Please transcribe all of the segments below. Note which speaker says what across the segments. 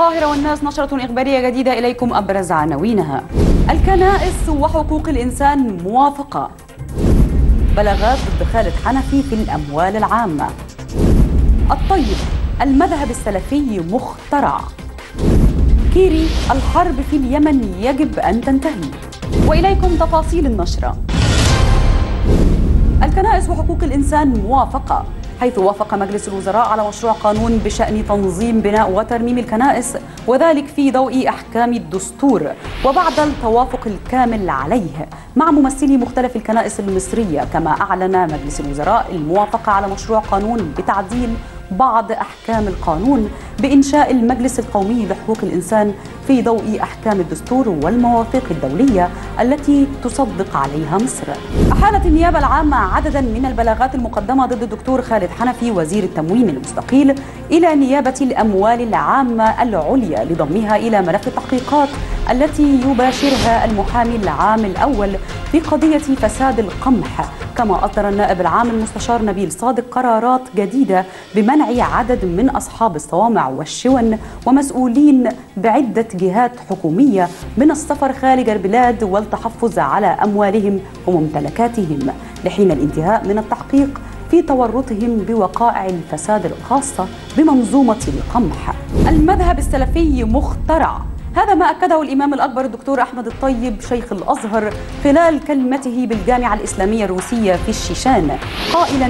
Speaker 1: القاهرة والناس نشرة إخبارية جديدة إليكم أبرز عناوينها. الكنائس وحقوق الإنسان موافقة. بلاغات ضد خالد حنفي في الأموال العامة. الطيب المذهب السلفي مخترع. كيري الحرب في اليمن يجب أن تنتهي. وإليكم تفاصيل النشرة. الكنائس وحقوق الإنسان موافقة. حيث وافق مجلس الوزراء على مشروع قانون بشأن تنظيم بناء وترميم الكنائس وذلك في ضوء أحكام الدستور وبعد التوافق الكامل عليه مع ممثلي مختلف الكنائس المصرية كما أعلن مجلس الوزراء الموافقة على مشروع قانون بتعديل بعض أحكام القانون بإنشاء المجلس القومي لحقوق الإنسان في ضوء أحكام الدستور والمواثيق الدولية التي تصدق عليها مصر. أحالت النيابة العامة عددا من البلاغات المقدمة ضد الدكتور خالد حنفي وزير التموين المستقيل إلى نيابة الأموال العامة العليا لضمها إلى ملف التحقيقات التي يباشرها المحامي العام الأول في قضية فساد القمح. كما أصدر النائب العام المستشار نبيل صادق قرارات جديدة بمنع عدد من أصحاب الصوامع والشون ومسؤولين بعدة جهات حكومية من السفر خارج البلاد والتحفظ على أموالهم وممتلكاتهم لحين الانتهاء من التحقيق في تورطهم بوقائع الفساد الخاصة بمنظومة القمح. المذهب السلفي مخترع. هذا ما أكده الإمام الأكبر الدكتور أحمد الطيب شيخ الأزهر خلال كلمته بالجامعة الإسلامية الروسية في الشيشان قائلا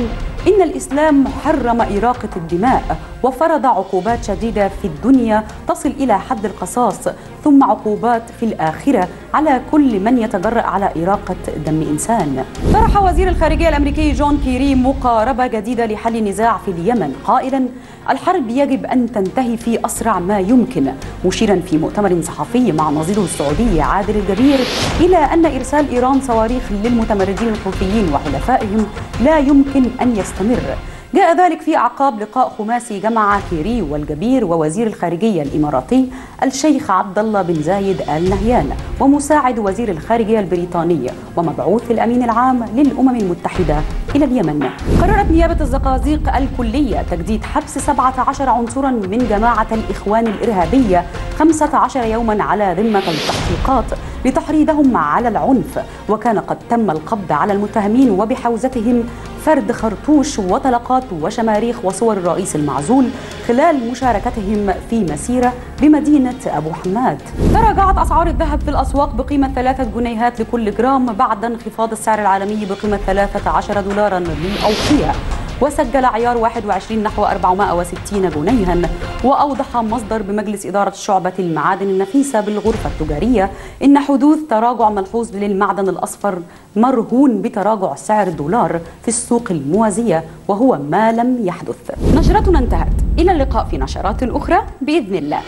Speaker 1: إن الإسلام حرم إراقة الدماء وفرض عقوبات شديدة في الدنيا تصل إلى حد القصاص ثم عقوبات في الآخرة على كل من يتجرأ على إراقة دم إنسان. طرح وزير الخارجية الأمريكي جون كيري مقاربة جديدة لحل النزاع في اليمن. قائلا الحرب يجب أن تنتهي في أسرع ما يمكن. مشيرا في مؤتمر صحفي مع نظيره السعودي عادل الجبير إلى أن إرسال إيران صواريخ للمتمردين الحوثيين وحلفائهم لا يمكن أن يستمر. جاء ذلك في أعقاب لقاء خماسي جمع كيري والجبير ووزير الخارجية الإماراتي الشيخ عبد الله بن زايد آل نهيان ومساعد وزير الخارجية البريطاني ومبعوث الأمين العام للأمم المتحدة إلى اليمن. قررت نيابة الزقازيق الكلية تجديد حبس 17 عنصرا من جماعة الإخوان الإرهابية 15 يوما على ذمة التحقيقات. لتحريضهم على العنف. وكان قد تم القبض على المتهمين وبحوزتهم فرد خرطوش وطلقات وشماريخ وصور الرئيس المعزول خلال مشاركتهم في مسيرة بمدينة أبو حماد. تراجعت أسعار الذهب في الأسواق بقيمة ثلاثة جنيهات لكل جرام بعد انخفاض السعر العالمي بقيمة 13 دولارا للأوقية. وسجل عيار 21 نحو 460 جنيها وأوضح مصدر بمجلس إدارة شعبة المعادن النفيسة بالغرفة التجارية إن حدوث تراجع ملحوظ للمعدن الأصفر مرهون بتراجع سعر الدولار في السوق الموازية وهو ما لم يحدث. نشرتنا انتهت. إلى اللقاء في نشرات أخرى بإذن الله.